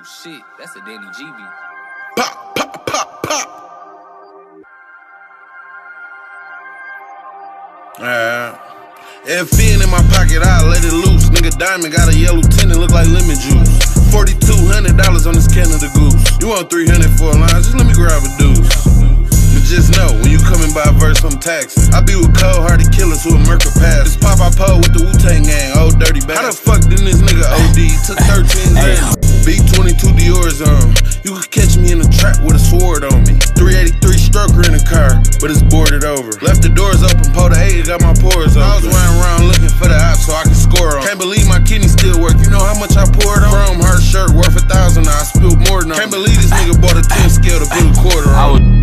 Shit, that's a Danny G beat. Pop, pop, pop, pop. Uh, Alright. FN in my pocket, I let it loose. Nigga Diamond got a yellow tinted, look like lemon juice. $4,200 on this Canada goose. You want 300 for a line, just let me grab a deuce. But just know, when you coming by verse, I'm taxing. I be with cold hearted killers who a murder pass. This pop I pull with the Wu Tang gang, old dirty bag. How the fuck did this nigga OD? Took 13 Xans. Big 22 Dior's on. You could catch me in a trap with a sword on me. 383 stroker in the car, but it's boarded over. Left the doors open, pulled the eight, got my pores open. I was running around looking for the app so I could score on. Can't believe my kidneys still work. You know how much I poured on? Chrome heart shirt worth a thousand. I spilled more than Can't believe this nigga bought a 10 scale to put a quarter on.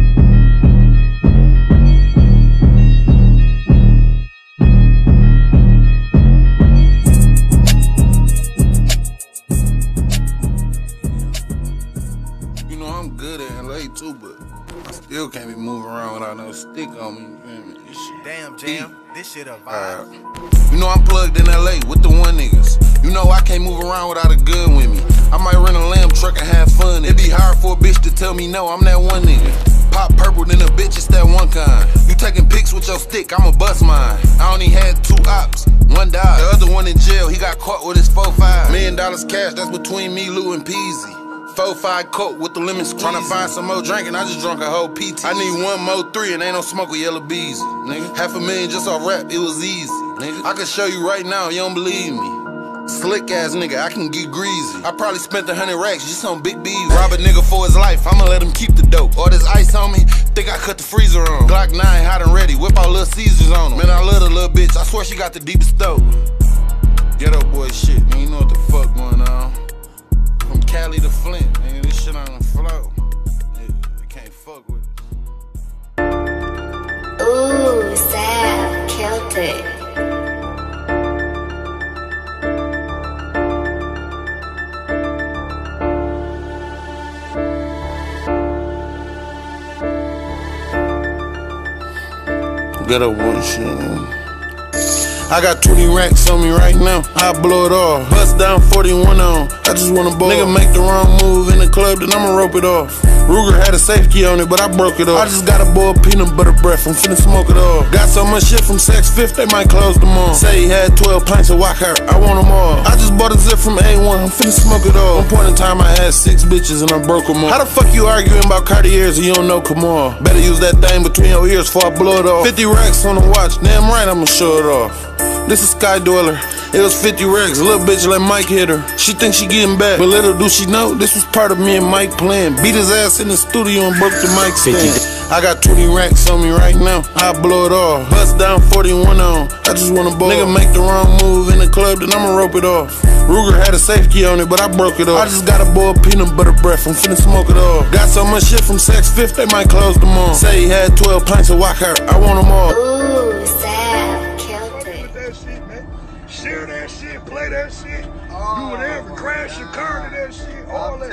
Know I'm good at LA too, but I still can't be moving around without no stick on me. You feel me? This shit Damn, Jam, this shit a vibe. Alright. You know I'm plugged in LA with the one niggas. You know I can't move around without a gun with me. I might rent a lamb truck and have fun. It'd be hard for a bitch to tell me no, I'm that one nigga. Pop purple, then a bitch, it's that one kind. You taking pics with your stick, I'ma bust mine. I only had two ops, one died. The other one in jail, he got caught with his 4-5. Million dollars cash, that's between me, Lou, and Peasy. Four five coke with the lemon squeeze. Tryna find some more drinking, I just drunk a whole PT. I need one more three and ain't no smoke with yellow bees, nigga. Half a million just off rap, it was easy, nigga. I can show you right now, you don't believe me. Slick ass nigga, I can get greasy. I probably spent a hundred racks just on big bees. Rob a nigga for his life, I'ma let him keep the dope. All this ice on me, think I cut the freezer on. Glock 9 hot and ready, whip out little Caesars on him. Man, I love the little bitch, I swear she got the deepest dope. Ghetto boy shit, man, you know what the fuck going on. Ghetto boy. I got 20 racks on me right now. I blow it off. Bust down 41 on. I just wanna ball. Nigga make the wrong move in the club, then I'ma rope it off. Ruger had a safety on it, but I broke it off. I just got a boy peanut butter breath. I'm finna smoke it off. Got so much shit from Saks Fifth, they might close them all. Say he had 12 pints of Walker. I want them all. I just bought a zip from A1. I'm finna smoke it off. One point in time, I had six bitches and I broke them all. How the fuck you arguing about Cartiers and you don't know Kamal? Better use that thing between your ears before I blow it off. 50 racks on the watch. Damn right, I'ma show it off. This is Sky Dweller. It was 50 racks. Little bitch let Mike hit her. She thinks she getting back. But little do she know, this was part of me and Mike playing. Beat his ass in the studio and broke the mic stand. I got 20 racks on me right now. I blow it off. Bust down 41 on. I just wanna ball. Nigga make the wrong move in the club, then I'ma rope it off. Ruger had a safety on it, but I broke it off. I just got a boy peanut butter breath. I'm finna smoke it off. Got so much shit from Saks Fifth, they might close them all. Say he had 12 pints of Walker. I want them all. Ooh, Sav killed it. Share that shit, play that shit, do whatever, crash your car to that shit, all that.